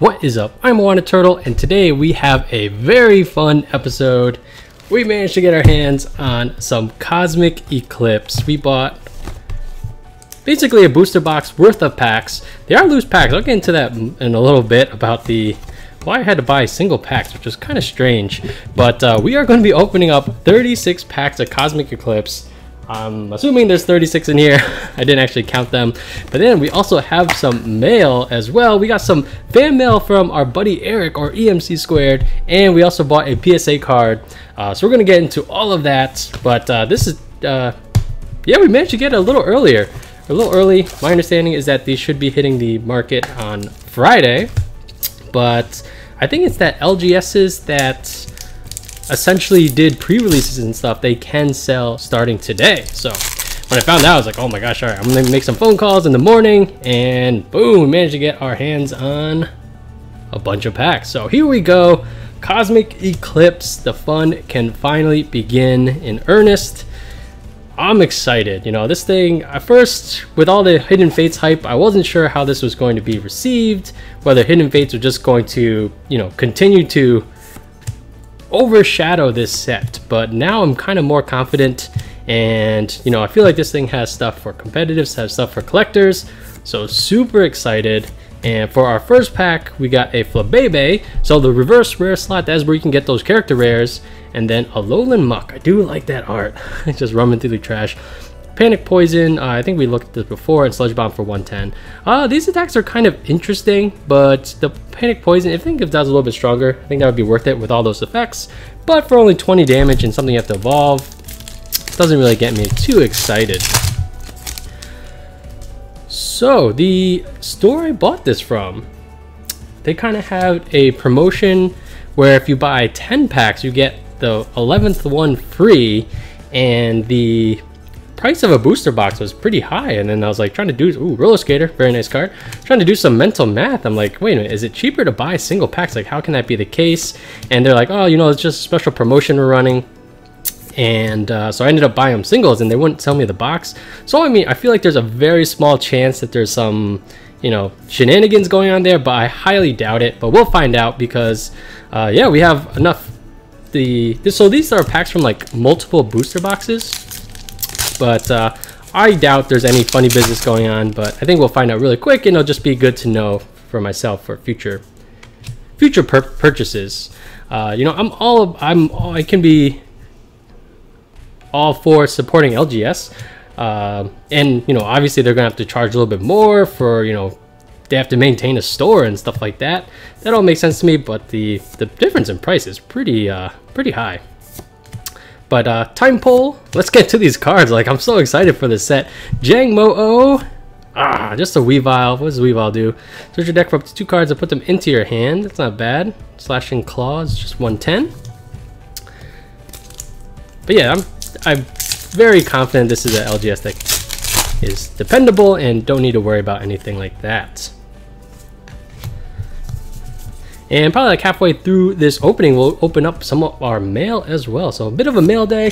What is up? I'm Moana Turtle, and today we have a very fun episode. We managed to get our hands on some Cosmic Eclipse. We bought basically a booster box worth of packs. They are loose packs. I'll get into that in a little bit about the why I had to buy single packs, which is kind of strange. But uh, we are going to be opening up 36 packs of Cosmic Eclipse. I'm assuming there's 36 in here. I didn't actually count them. But then we also have some mail as well. We got some fan mail from our buddy Eric or EMC Squared. And we also bought a PSA card. Uh, so we're going to get into all of that. But uh, this is, uh, yeah, we managed to get it a little earlier. A little early. My understanding is that these should be hitting the market on Friday. But I think it's that LGSs that essentially did pre-releases and stuff, they can sell starting today. So when I found out, I was like, oh my gosh, all right, I'm gonna make some phone calls in the morning and boom, we managed to get our hands on a bunch of packs. So here we go. Cosmic Eclipse, the fun can finally begin in earnest. I'm excited. You know, this thing, at first, with all the Hidden Fates hype, I wasn't sure how this was going to be received, whether Hidden Fates were just going to, you know, continue to overshadow this set, but now I'm kind of more confident and you know I feel like this thing has stuff for competitives, has stuff for collectors, so super excited. And for our first pack, we got a Flabebe, so the reverse rare slot, that's where you can get those character rares, and then a Alolan Muck, I do like that art. just running through the trash. Panic Poison, uh, I think we looked at this before, and Sludge Bomb for 110. Uh, these attacks are kind of interesting, but the Panic Poison, I think if that was a little bit stronger, I think that would be worth it with all those effects. But for only 20 damage and something you have to evolve, doesn't really get me too excited. So, the store I bought this from, they kind of have a promotion where if you buy 10 packs, you get the 11th one free, and the price of a booster box was pretty high and then I was like trying to do ooh roller skater very nice card trying to do some mental math. I'm like wait a minute is it cheaper to buy single packs? Like how can that be the case? And they're like oh you know it's just a special promotion we're running. And uh, so I ended up buying them singles and they wouldn't sell me the box. So I mean I feel like there's a very small chance that there's some you know shenanigans going on there but I highly doubt it. But we'll find out because uh, yeah we have enough. The so these are packs from like multiple booster boxes but uh, I doubt there's any funny business going on, but I think we'll find out really quick and it'll just be good to know for myself for future future pur purchases. Uh, you know, I'm all I'm all, I can be all for supporting LGS. Uh, and you know, obviously they're gonna have to charge a little bit more for you know they have to maintain a store and stuff like that. That all makes sense to me, but the the difference in price is pretty uh, pretty high. But uh, time poll, let's get to these cards. Like, I'm so excited for this set. Jangmo-O. Ah, just a Weavile. What does Weavile do? Search your deck for up to two cards and put them into your hand. That's not bad. Slashing Claws, just 110. But yeah, I'm, I'm very confident this is an LGS deck is dependable and don't need to worry about anything like that. And probably like halfway through this opening, we'll open up some of our mail as well. So a bit of a mail day.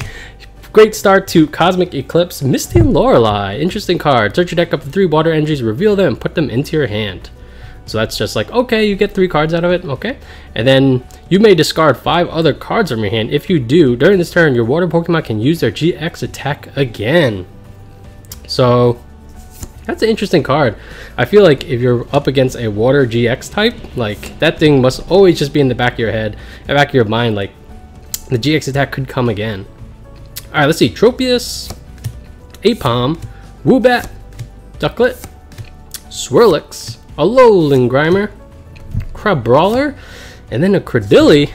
Great start to Cosmic Eclipse. Misty Lorelei. Interesting card. Search your deck up to three water energies, reveal them, and put them into your hand. So that's just like, okay, you get three cards out of it, okay. And then you may discard five other cards from your hand. If you do, during this turn, your water Pokemon can use their GX attack again. So that's an interesting card. I feel like if you're up against a water GX type, like that thing must always just be in the back of your head, in the back of your mind, like the GX attack could come again. Alright, let's see. Tropius, Aipom, Woobat, Ducklett, Swirlix, Alolan Grimer, Crabrawler, and then a Cradily.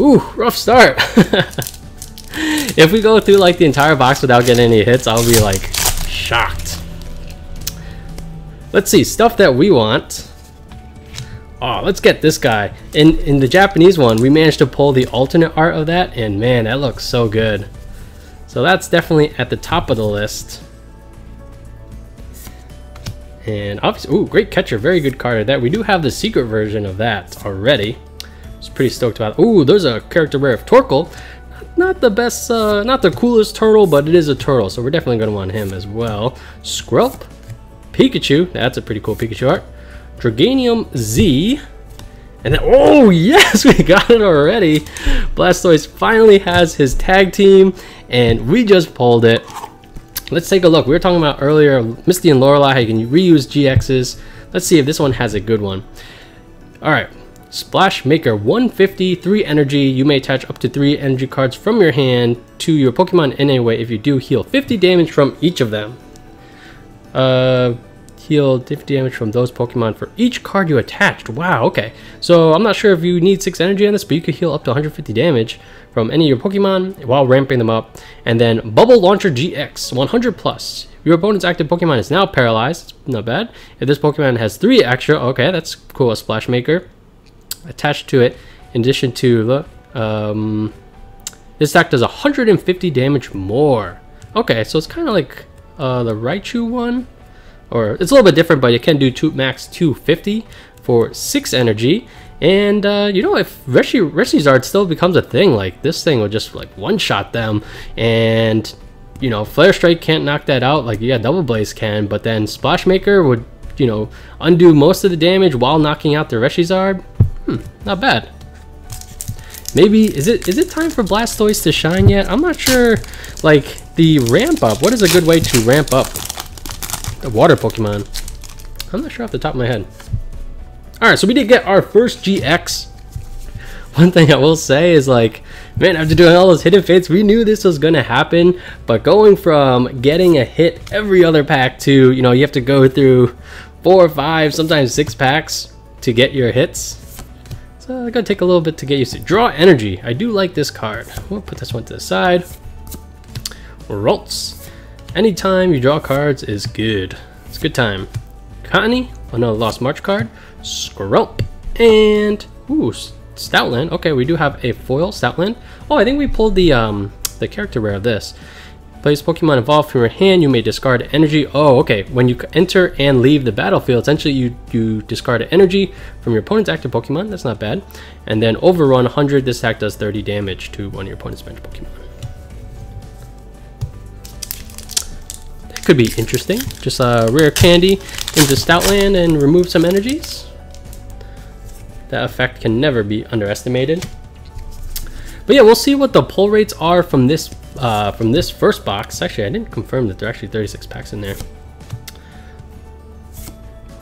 Ooh, rough start. if we go through like the entire box without getting any hits, I'll be like shocked. Let's see, stuff that we want. Oh, let's get this guy. In in the Japanese one, we managed to pull the alternate art of that, and man, that looks so good. So that's definitely at the top of the list. And obviously, ooh, great catcher, very good card of that. We do have the secret version of that already. Just pretty stoked about. It. Ooh, there's a character rare of Torkoal. Not the best, uh, not the coolest turtle, but it is a turtle, so we're definitely going to want him as well. Skrelp, Pikachu, that's a pretty cool Pikachu art. Dragonium Z, And then, oh yes, we got it already. Blastoise finally has his tag team, and we just pulled it. Let's take a look. We were talking about earlier, Misty and Lorelei, how you can reuse GXs. Let's see if this one has a good one. All right, Splash Maker 150, 3 energy. You may attach up to 3 energy cards from your hand to your Pokemon in any way. If you do, heal 50 damage from each of them. Uh, heal 50 damage from those Pokemon for each card you attached. Wow, okay. So I'm not sure if you need 6 energy on this, but you could heal up to 150 damage from any of your Pokemon while ramping them up. And then Bubble Launcher GX, 100 plus. Your opponent's active Pokemon is now paralyzed. Not bad. If this Pokemon has 3 extra, okay, that's cool. A Splash Maker attached to it in addition to the um, this attack does 150 damage more okay so it's kind of like uh, the Raichu one or it's a little bit different but you can do two max 250 for 6 energy and uh, you know if Reshi, Reshizard still becomes a thing like this thing will just like one shot them and you know Flare Strike can't knock that out like yeah Double Blaze can but then Splash Maker would you know undo most of the damage while knocking out the Reshizard Hmm, not bad. Maybe, is it is it time for Blastoise to shine yet? I'm not sure, like, the ramp up. What is a good way to ramp up the water Pokemon? I'm not sure off the top of my head. Alright, so we did get our first GX. One thing I will say is like, man, after doing all those hidden fates, we knew this was gonna happen, but going from getting a hit every other pack to, you know, you have to go through four or five, sometimes six packs to get your hits uh, gonna take a little bit to get used to. Draw energy. I do like this card. We'll put this one to the side. Ralts. Anytime you draw cards is good. It's a good time. Cottonee, another Lost March card. Scrump. And, ooh, Stoutland. Okay, we do have a foil Stoutland. Oh, I think we pulled the um the character rare of this. Place Pokemon evolved from your hand, you may discard energy. Oh, okay. When you enter and leave the battlefield, essentially you, you discard energy from your opponent's active Pokemon. That's not bad. And then overrun 100, this attack does 30 damage to one of your opponent's bench Pokemon. Could be interesting. Just a rare candy into Stoutland and remove some energies. That effect can never be underestimated. But yeah, we'll see what the pull rates are from this uh, from this first box. Actually, I didn't confirm that there are actually 36 packs in there.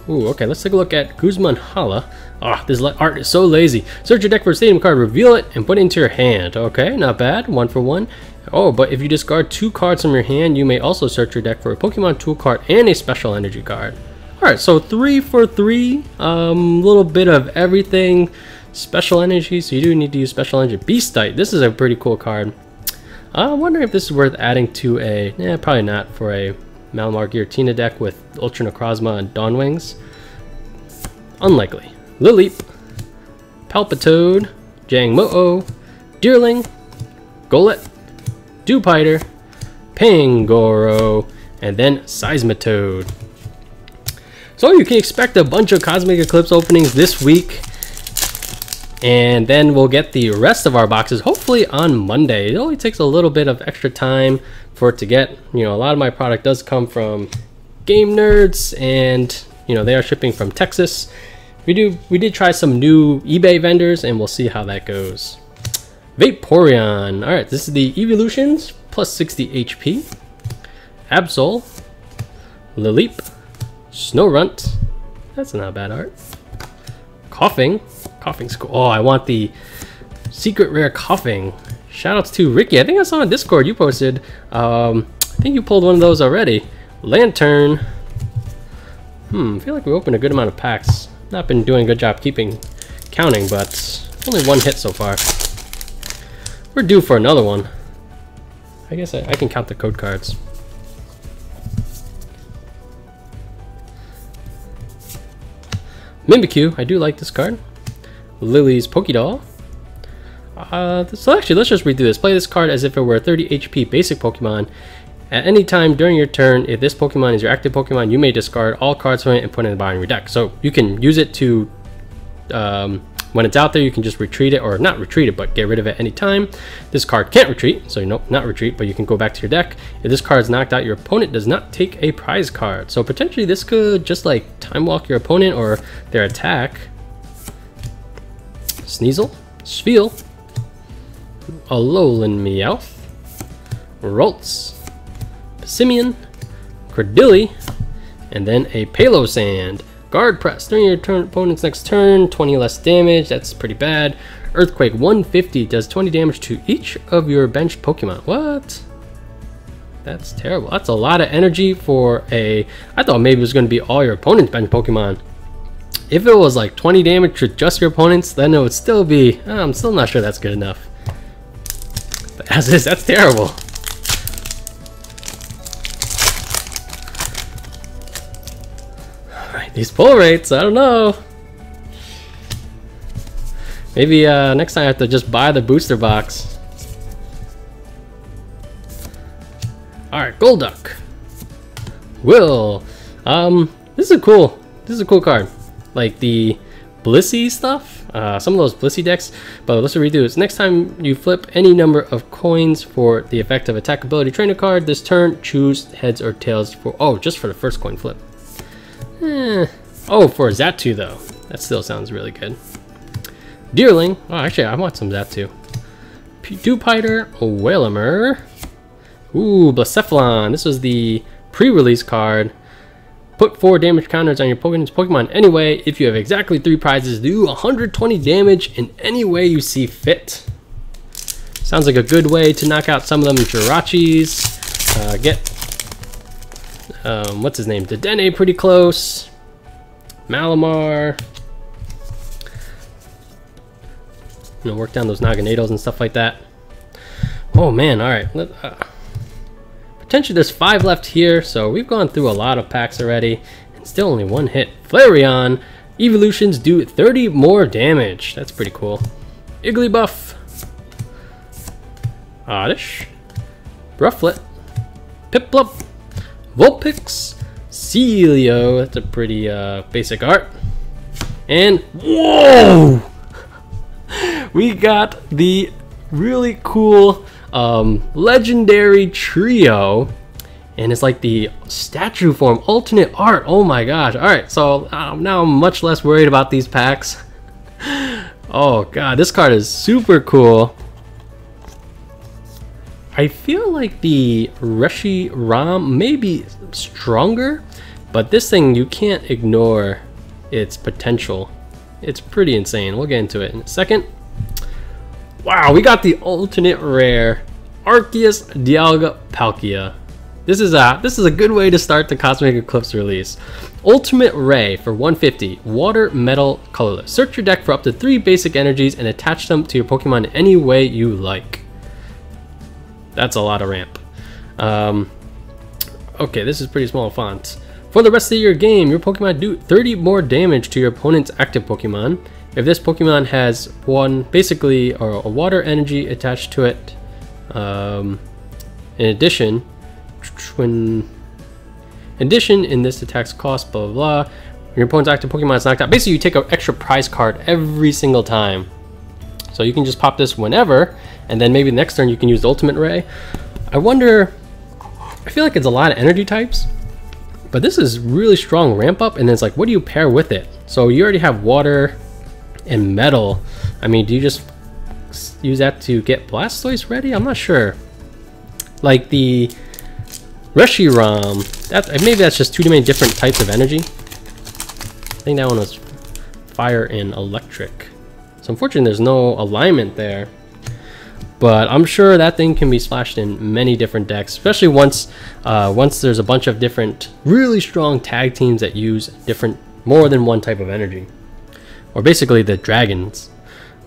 Ooh, okay, let's take a look at Guzma and Hala. Ah, oh, this art is so lazy. Search your deck for a stadium card, reveal it, and put it into your hand. Okay, not bad, one for one. Oh, but if you discard two cards from your hand, you may also search your deck for a Pokemon tool card and a special energy card. Alright, so three for three, um, little bit of everything. Special energy, so you do need to use special energy. Beastite, this is a pretty cool card. I wonder if this is worth adding to a, eh, probably not for a Malamar Giratina deck with Ultra Necrozma and Dawn Wings. Unlikely. Lileep, Palpitoad, Jangmo-O, Deerling, Golett, Dewpider, Pangoro, and then Seismitoad. So you can expect a bunch of Cosmic Eclipse openings this week and then we'll get the rest of our boxes hopefully on Monday. It only takes a little bit of extra time for it to get, you know, a lot of my product does come from Game Nerds and, you know, they are shipping from Texas. We do we did try some new eBay vendors and we'll see how that goes. Vaporeon. All right, this is the Evolutions plus 60 HP. Absol. Lileep. Snorunt. That's not bad art. Koffing. Koffing school. Oh, I want the secret rare Koffing. Shoutouts to Ricky. I think I saw on Discord you posted. Um, I think you pulled one of those already. Lanturn. Hmm, I feel like we opened a good amount of packs. Not been doing a good job keeping counting, but only one hit so far. We're due for another one. I guess I, I can count the code cards. Mimikyu, I do like this card. Lillie's Pokédoll. Uh, so actually, let's just redo this. Play this card as if it were a 30 HP basic Pokemon. At any time during your turn, if this Pokemon is your active Pokemon, you may discard all cards from it and put it in the bottom of your deck. So you can use it to, um, when it's out there, you can just retreat it, or not retreat it, but get rid of it any time. This card can't retreat, so nope, not retreat, but you can go back to your deck. If this card is knocked out, your opponent does not take a prize card. So potentially this could just like time walk your opponent or their attack Sneasel, Spheal, Alolan Meowth, Ralts, Simeon, Cradily, and then a Palossand. Guard press during your turn, opponent's next turn, 20 less damage, that's pretty bad. Earthquake 150 does 20 damage to each of your bench Pokemon. What? That's terrible. That's a lot of energy for a... I thought maybe it was going to be all your opponent's bench Pokemon. If it was like 20 damage to just your opponents, then it would still be... I'm still not sure that's good enough. But as is, that's terrible. Alright, these pull rates, I don't know. Maybe uh, next time I have to just buy the booster box. Alright, Golduck. Will. Um, this is a cool, this is a cool card. Like the Blissey stuff, uh, some of those Blissey decks, but let's redo this. Next time you flip any number of coins for the effect of attack ability trainer card, this turn choose heads or tails for, oh, just for the first coin flip. Eh. Oh, for Xatu though. That still sounds really good. Deerling. Oh, actually, I want some too. Dewpider, Wailmer. Ooh, Blacephalon. This was the pre-release card. Put 4 damage counters on your Pokemon's Pokemon anyway. If you have exactly 3 prizes, do 120 damage in any way you see fit. Sounds like a good way to knock out some of them Jirachis. Uh, get, um, what's his name, Dedenne pretty close. Malamar. you know, work down those Naganados and stuff like that. Oh man, all right. Uh, potentially there's five left here, so we've gone through a lot of packs already, and still only one hit. Flareon, evolutions do 30 more damage. That's pretty cool. Igglybuff, Oddish, Rufflet, Piplup, Vulpix, Celio, that's a pretty uh, basic art, and whoa! we got the really cool um, legendary trio. And it's like the statue form alternate art. Oh my gosh. All right so um, now i'm much less worried about these packs. Oh god this card is super cool i feel like the Reshiram may be stronger but this thing you can't ignore its potential it's pretty insane we'll get into it in a second Wow, we got the alternate rare Arceus Dialga Palkia. This is a this is a good way to start the Cosmic Eclipse release. Ultimate Ray for 150, Water, Metal, Colorless. Search your deck for up to three basic energies and attach them to your Pokemon any way you like. That's a lot of ramp. Um, okay, this is pretty small font. For the rest of your game, your Pokemon do 30 more damage to your opponent's active Pokemon. If this Pokemon has one, basically, or a water energy attached to it, um, in addition, when in addition, in this attack's cost, blah, blah, blah, when your opponent's active Pokemon is knocked out, basically you take an extra prize card every single time. So you can just pop this whenever, and then maybe the next turn you can use Ultimate Ray. I wonder, I feel like it's a lot of energy types, but this is really strong ramp up, and it's like, what do you pair with it? So you already have water, and metal. I mean, do you just use that to get Blastoise ready? I'm not sure. Like the Reshiram, that maybe that's just too many different types of energy. I think that one was fire and electric. So unfortunately, there's no alignment there. But I'm sure that thing can be splashed in many different decks, especially once uh, once there's a bunch of different really strong tag teams that use different more than one type of energy or basically the dragons.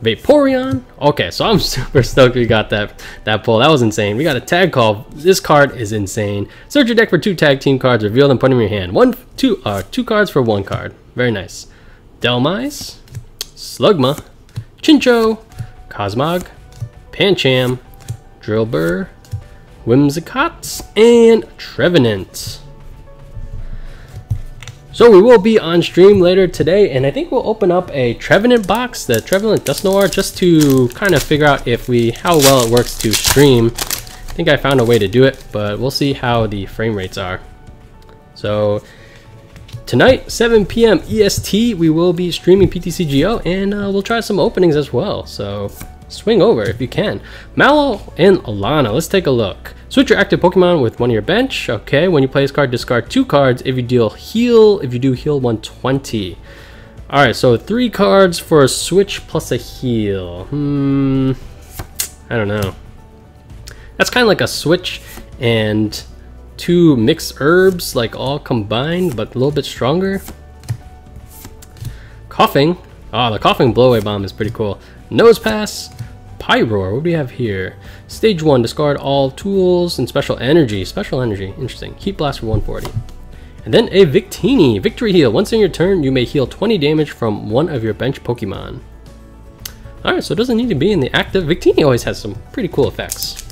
Vaporeon? Okay, so I'm super stoked we got that that pull. That was insane. We got a tag call. This card is insane. Search your deck for two tag team cards, reveal them, put them in your hand. One, two, uh, two cards for one card. Very nice. Dhelmise, Slugma, Chinchou, Cosmog, Pancham, Drillbur, Whimsicott, and Trevenant. So we will be on stream later today, and I think we'll open up a Trevenant box, the Trevenant Dusknoir, just to kind of figure out if we how well it works to stream. I think I found a way to do it, but we'll see how the frame rates are. So tonight, 7 p.m. EST, we will be streaming PTCGO and uh, we'll try some openings as well. So swing over if you can. Mallow and Lana, let's take a look. Switch your active Pokemon with one of your bench. Okay, when you play this card, discard two cards. If you deal heal, if you do heal 120. Alright, so three cards for a switch plus a heal. Hmm, I don't know. That's kind of like a switch and two mixed herbs, like all combined, but a little bit stronger. Koffing. Oh, the Koffing blowaway bomb is pretty cool. Nosepass. Pyroar, what do we have here? Stage 1, discard all tools and special energy. Special energy, interesting. Heat Blast for 140. And then a Victini, Victory Heal. Once in your turn, you may heal 20 damage from one of your bench Pokemon. Alright, so it doesn't need to be in the active. Victini always has some pretty cool effects.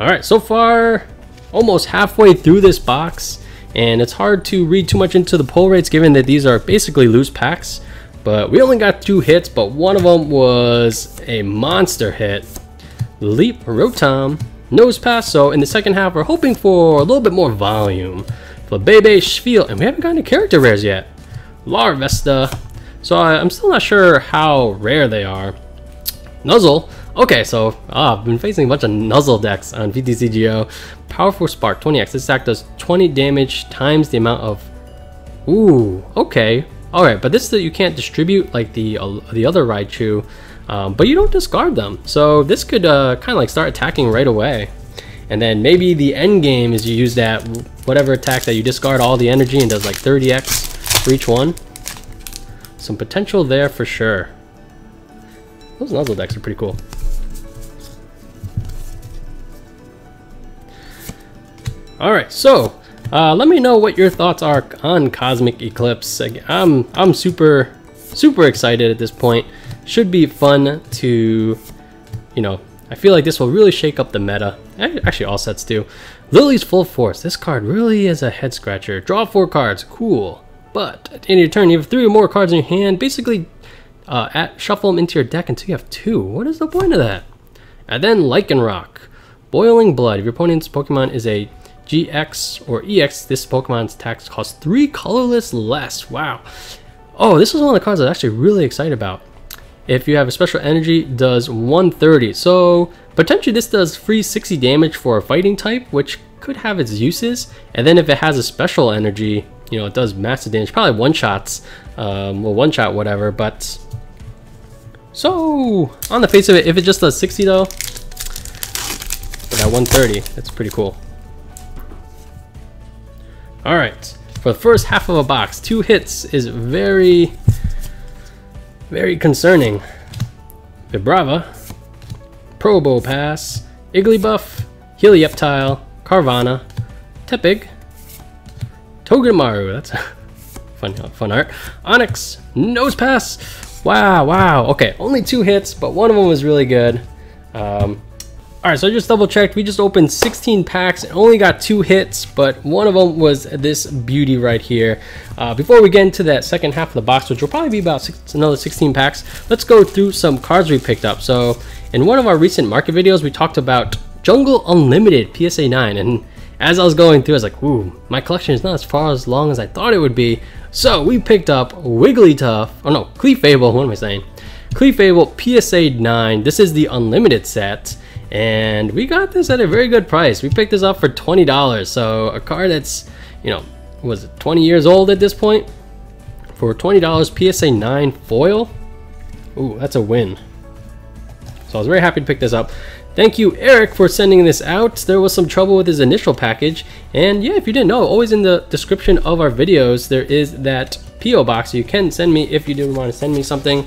Alright, so far, almost halfway through this box, and it's hard to read too much into the pull rates given that these are basically loose packs. But we only got two hits, but one of them was a monster hit. Leap Rotom, Nosepass, so in the second half we're hoping for a little bit more volume. Flabebe, Spheal, and we haven't gotten any character rares yet. Larvesta, so I'm still not sure how rare they are. Nuzzle, Okay, so ah, I've been facing a bunch of Nuzzle decks on PTCGO. Powerful Spark, 20x. This attack does 20 damage times the amount of... Ooh, okay. Alright, but this that you can't distribute like the uh, the other Raichu, um, but you don't discard them. So this could uh, kind of like start attacking right away. And then maybe the end game is you use that whatever attack that you discard all the energy and does like 30x for each one. Some potential there for sure. Those Nuzzle decks are pretty cool. All right, so uh, let me know what your thoughts are on Cosmic Eclipse. I'm I'm super super excited at this point. Should be fun to, you know, I feel like this will really shake up the meta. Actually, all sets do. Lillie's Full Force. This card really is a head scratcher. Draw four cards, cool. But at the end of your turn, you have three or more cards in your hand. Basically, uh, at, shuffle them into your deck until you have two. What is the point of that? And then Lycanroc. Boiling Blood. If your opponent's Pokemon is a GX or EX, this Pokemon's attacks cost three colorless less. Wow. Oh, this is one of the cards I'm actually really excited about. If you have a special energy, does 130. So potentially this does free 60 damage for a fighting type, which could have its uses. And then if it has a special energy, you know, it does massive damage. Probably one shots, um, well, one shot, whatever. But so on the face of it, if it just does 60 though, that 130, that's pretty cool. Alright, for the first half of a box, two hits is very, very concerning. Vibrava, Probopass, Igglybuff, Helioptile, Carvanha, Tepig, Togedemaru, that's fun, fun art, Onix, Nosepass, wow, wow, okay, only two hits, but one of them was really good. Um, Alright, so I just double checked. We just opened 16 packs and only got two hits, but one of them was this beauty right here. Uh, before we get into that second half of the box, which will probably be about six, another 16 packs, let's go through some cards we picked up. So in one of our recent market videos, we talked about Jungle Unlimited PSA 9, and as I was going through, I was like, ooh, my collection is not as far as long as I thought it would be. So we picked up Wigglytuff, oh no, Clefable, what am I saying? Clefable PSA 9, this is the Unlimited set and we got this at a very good price. We picked this up for $20, so a car that's, you know, was 20 years old at this point? For $20 PSA 9 foil? Ooh, that's a win. So I was very happy to pick this up. Thank you, Eric, for sending this out. There was some trouble with his initial package. And yeah, if you didn't know, always in the description of our videos, there is that P.O. box. You can send me if you do want to send me something.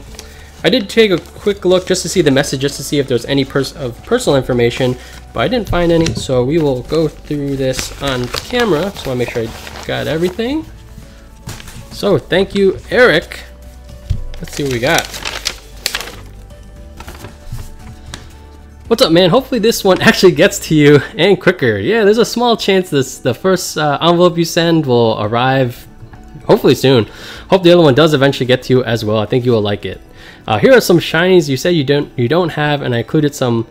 I did take a quick look just to see the message, just to see if there's any pers of personal information, but I didn't find any, so we will go through this on camera. Just want to make sure I got everything. So thank you, Eric. Let's see what we got. What's up, man? Hopefully this one actually gets to you and quicker. Yeah, there's a small chance this the first uh, envelope you send will arrive hopefully soon. Hope the other one does eventually get to you as well. I think you will like it. Uh, here are some shinies you said you don't you don't have, and I included some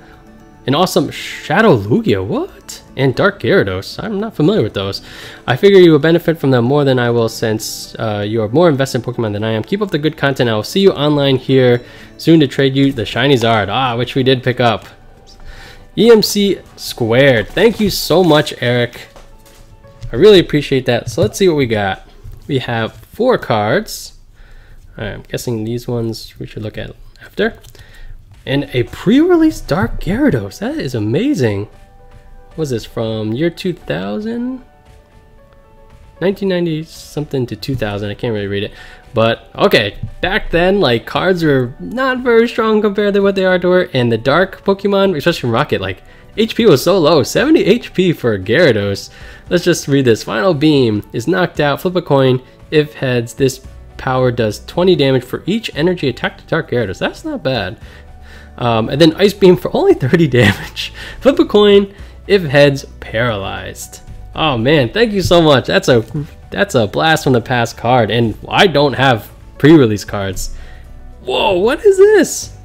an awesome Shadow Lugia. What? and Dark Gyarados. I'm not familiar with those. I figure you will benefit from them more than I will since uh, you are more invested in Pokemon than I am. Keep up the good content. I will see you online here soon to trade you the Shiny Zard. Ah, which we did pick up. EMC squared. Thank you so much, Eric. I really appreciate that. So let's see what we got. We have four cards. I'm guessing these ones we should look at after. And a pre-release Dark Gyarados. That is amazing. What was this from year 2000? 1990 something to 2000. I can't really read it. But okay, back then, like cards were not very strong compared to what they are to and the dark Pokemon, especially from Rocket, like HP was so low, 70 HP for Gyarados. Let's just read this. Final Beam is knocked out, flip a coin. If heads, this power does 20 damage for each energy attack to Dark Gyarados. That's not bad. Um, and then Ice Beam for only 30 damage. Flip a coin, if heads, paralyzed. Oh man, thank you so much. That's a that's a blast from the past card, and I don't have pre-release cards. Whoa, what is this?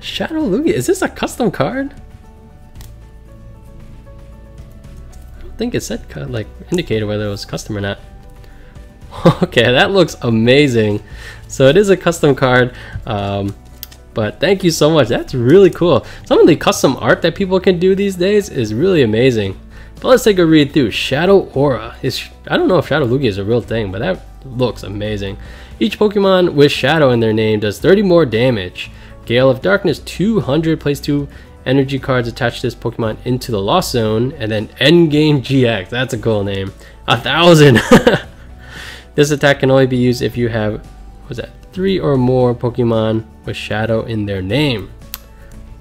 Shadow Lugia, is this a custom card? I don't think it said like indicated whether it was custom or not. okay, that looks amazing. So it is a custom card. Um, but thank you so much. That's really cool. Some of the custom art that people can do these days is really amazing. But let's take a read through. Shadow Aura. Is I don't know if Shadow Lugia is a real thing, but that looks amazing. Each Pokemon with Shadow in their name does 30 more damage. Gale of Darkness 200. Place two energy cards attached to this Pokemon into the Lost Zone. And then Endgame GX. That's a cool name. A thousand. this attack can only be used if you have, was that, three or more Pokemon with Shadow in their name.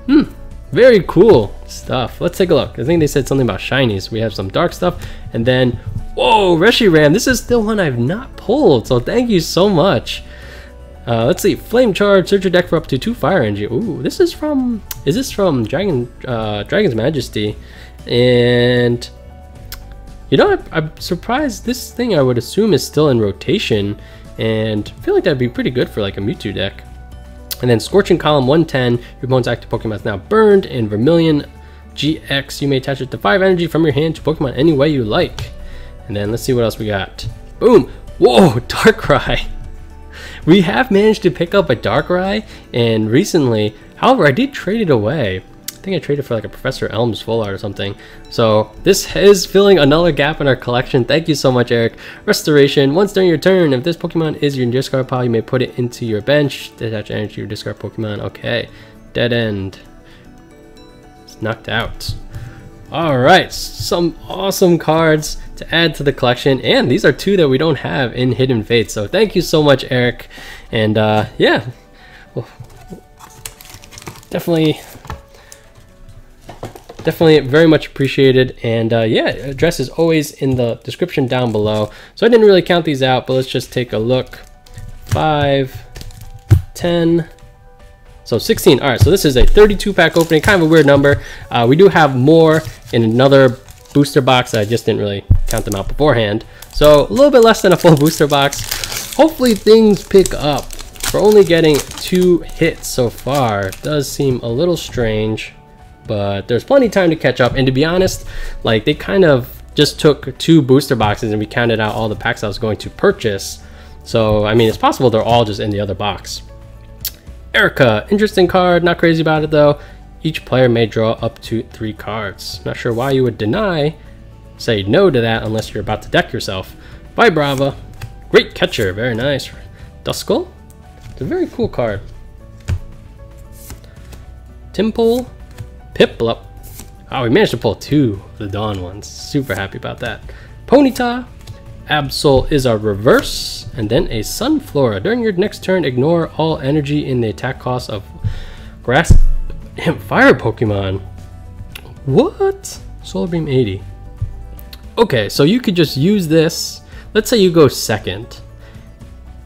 Hmm, very cool stuff. Let's take a look. I think they said something about shinies. We have some dark stuff. And then, whoa, Reshiram. This is still one I've not pulled. So thank you so much. Uh, let's see. Flame Charge. Search your deck for up to two Fire Energy. Ooh, this is from... Is this from Dragon uh, Dragon's Majesty? And... You know, I, I'm surprised. This thing I would assume is still in rotation. And I feel like that'd be pretty good for like a Mewtwo deck. And then Scorching Column 110, your opponent's active Pokemon is now burned. And Vermilion GX, you may attach it to 5 energy from your hand to Pokemon any way you like. And then let's see what else we got. Boom! Whoa, Darkrai! We have managed to pick up a Darkrai, and recently, however, I did trade it away think I traded for like a Professor Elms full art or something. So this is filling another gap in our collection. Thank you so much, Eric. Restoration. Once during your turn, if this Pokemon is your discard pile, you may put it into your bench. Detach energy to your discard Pokemon. Okay. Dead end. It's knocked out. Alright, some awesome cards to add to the collection. And these are two that we don't have in Hidden Fates. So thank you so much, Eric. And uh, yeah, definitely definitely very much appreciated. And uh, yeah, address is always in the description down below. So I didn't really count these out, but let's just take a look. 5, 10, so 16. All right, so this is a 32 pack opening, kind of a weird number. Uh, we do have more in another booster box. I just didn't really count them out beforehand. So a little bit less than a full booster box. Hopefully things pick up. We're only getting two hits so far. It does seem a little strange but there's plenty of time to catch up. And to be honest, like they kind of just took two booster boxes and we counted out all the packs I was going to purchase. So, I mean, it's possible they're all just in the other box. Erica, interesting card, not crazy about it though. Each player may draw up to three cards. Not sure why you would deny, say no to that unless you're about to deck yourself. Vibrava. great catcher, very nice. Duskull, it's a very cool card. Tympole, Piplup. Oh, we managed to pull two of the Dawn ones. Super happy about that. Ponyta. Absol is our reverse. And then a Sunflora. During your next turn, ignore all energy in the attack cost of grass and fire Pokemon. What? Solar Beam 80. Okay, so you could just use this. Let's say you go second.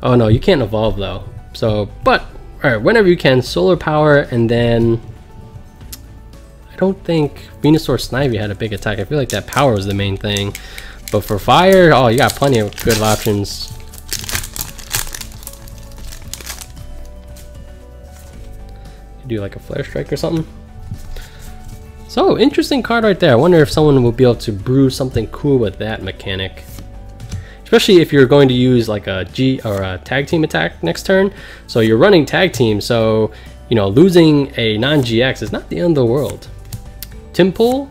Oh no, you can't evolve though. So, but, alright, whenever you can, solar power and then don't think Venusaur Snivy had a big attack. I feel like that power was the main thing. But for fire, oh, you got plenty of good options. Do like a flare strike or something. So, interesting card right there. I wonder if someone will be able to brew something cool with that mechanic. Especially if you're going to use like a G or a tag team attack next turn. So you're running tag team, so you know, losing a non-GX is not the end of the world. Tympole,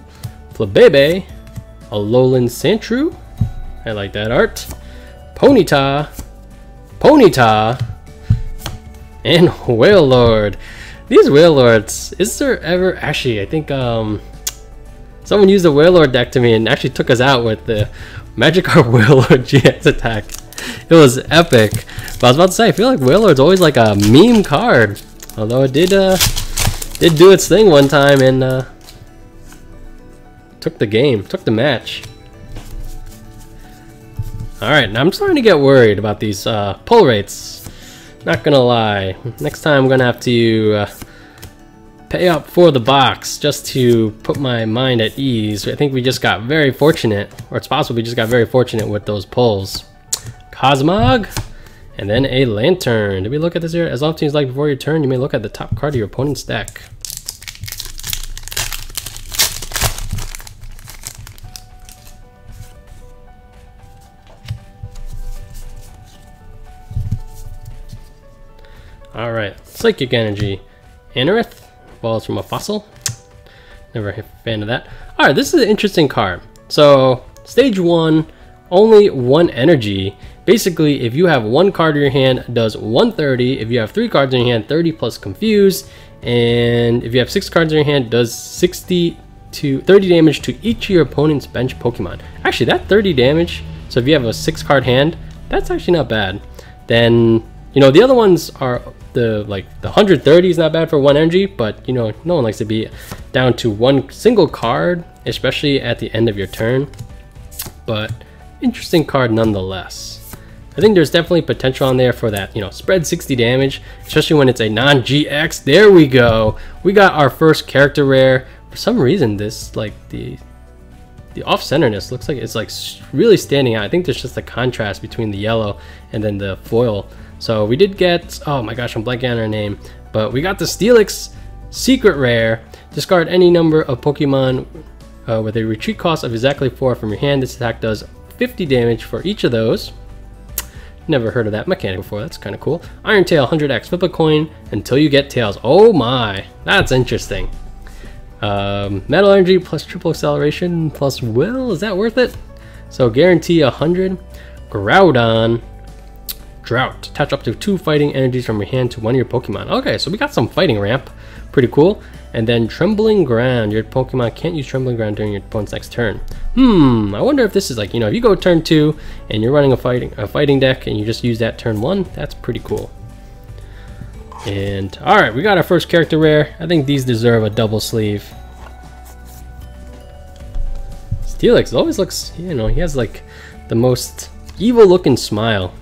Flabebe, Alolan Sandshrew. I like that art. Ponyta, Ponyta, and Wailord. These Wailords, is there ever, actually, I think um, someone used the Wailord deck to me and actually took us out with the Magikarp Wailord GX attack. It was epic. But I was about to say, I feel like Wailord's always like a meme card. Although it did, uh, did do its thing one time and uh, took the game, took the match. Alright, now I'm starting to get worried about these uh, pull rates. Not gonna lie. Next time I'm gonna have to uh, pay up for the box just to put my mind at ease. I think we just got very fortunate, or it's possible we just got very fortunate with those pulls. Cosmog, and then a Lanturn. Did we look at this here? As often as like before your turn, you may look at the top card of your opponent's deck. Alright, Psychic Energy. Anorith, balls from a fossil. Never a fan of that. Alright, this is an interesting card. So, stage one, only one energy. Basically, if you have one card in your hand, does 130. If you have three cards in your hand, 30 plus Confuse. And if you have six cards in your hand, does 60 to 30 damage to each of your opponent's bench Pokemon. Actually, that 30 damage, so if you have a six card hand, that's actually not bad. Then, you know, the other ones are the like the 130 is not bad for one energy, but you know, no one likes to be down to one single card, especially at the end of your turn. But interesting card nonetheless. I think there's definitely potential on there for that, you know, spread 60 damage, especially when it's a non-GX. There we go. We got our first character rare. For some reason, this, like, the the off-centerness looks like it's, like, really standing out. I think there's just a contrast between the yellow and then the foil so we did get, oh my gosh, I'm blanking on her name, but we got the Steelix Secret Rare. Discard any number of Pokemon uh, with a retreat cost of exactly 4 from your hand. This attack does 50 damage for each of those. Never heard of that mechanic before, that's kind of cool. Iron Tail, 100x, flip a coin until you get tails. Oh my, that's interesting. Um, metal Energy plus triple acceleration plus will, is that worth it? So guarantee 100. Groudon, Drought. Attach up to two fighting energies from your hand to one of your Pokemon. Okay, so we got some fighting ramp. Pretty cool. And then Trembling Ground. Your Pokemon can't use Trembling Ground during your opponent's next turn. Hmm, I wonder if this is like, you know, if you go turn two and you're running a fighting a fighting deck and you just use that turn one, that's pretty cool. And alright, we got our first character rare. I think these deserve a double sleeve. Steelix always looks, you know, he has like the most evil looking smile.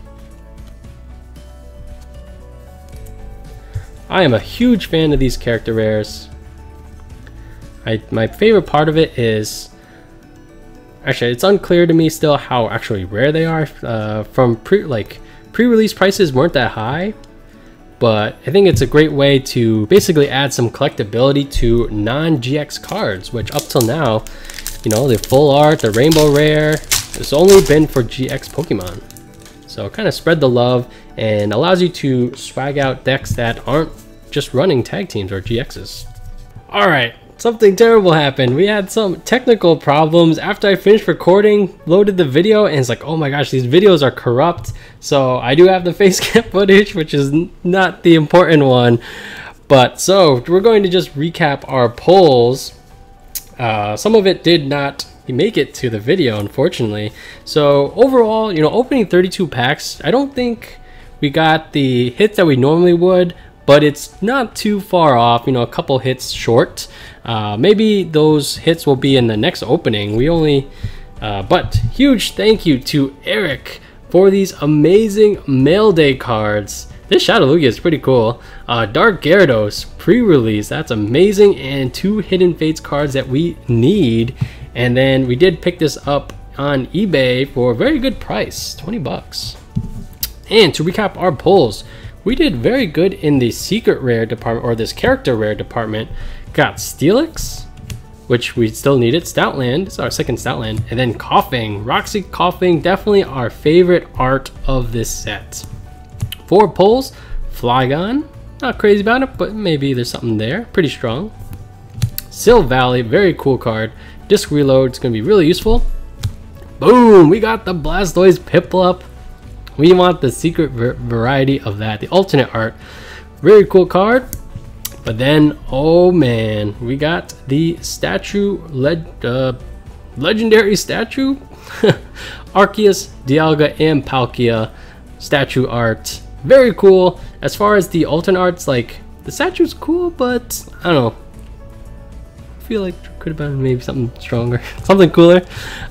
I am a huge fan of these character rares. I, my favorite part of it is actually it's unclear to me still how actually rare they are. Uh, from pre like pre-release prices weren't that high, but I think it's a great way to basically add some collectability to non-GX cards, which up till now, you know, the full art, the rainbow rare, it's only been for GX Pokemon. So kind of spread the love and allows you to swag out decks that aren't just running tag teams or GXs. Alright, something terrible happened. We had some technical problems after I finished recording, loaded the video, and it's like, oh my gosh, these videos are corrupt. So I do have the face cam footage, which is not the important one. But so we're going to just recap our polls. Uh, some of it did not make it to the video, unfortunately. So overall, you know, opening 32 packs, I don't think we got the hits that we normally would, but it's not too far off, you know, a couple hits short. Uh, maybe those hits will be in the next opening. We only, uh, but huge thank you to Eric for these amazing mail day cards. This Shadow Lugia is pretty cool. Uh, Dark Gyarados pre-release, that's amazing, and two Hidden Fates cards that we need. And then we did pick this up on eBay for a very good price, 20 bucks. And to recap our pulls, we did very good in the secret rare department, or this character rare department. Got Steelix, which we still needed. Stoutland, it's our second Stoutland. And then Koffing. Roxie Koffing, definitely our favorite art of this set. Four pulls, Flygon, not crazy about it, but maybe there's something there. Pretty strong. Silvally, very cool card. Disc reload is going to be really useful. Boom! We got the Blastoise Piplup. We want the secret variety of that, the alternate art. Very cool card. But then, oh man, we got the statue, leg, uh, legendary statue? Arceus, Dialga, and Palkia statue art. Very cool. As far as the alternate arts, like, the statue's cool, but I don't know. Feel like could have been maybe something stronger, something cooler.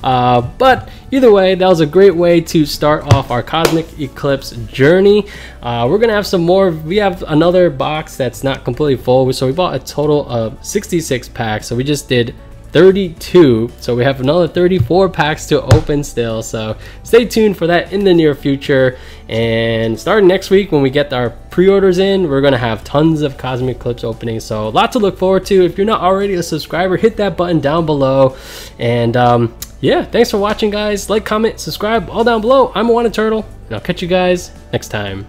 Uh, but either way, that was a great way to start off our Cosmic Eclipse journey. Uh, we're gonna have some more. We have another box that's not completely full, so we bought a total of 66 packs. So we just did 32 so we have another 34 packs to open still. So stay tuned for that in the near future. And starting next week when we get our pre-orders in we're gonna have tons of cosmic eclipse openings so a lot to look forward to. If you're not already a subscriber hit that button down below. And um, yeah thanks for watching guys. Like comment subscribe all down below. I'm iWAHnnaTurtle and i'll catch you guys next time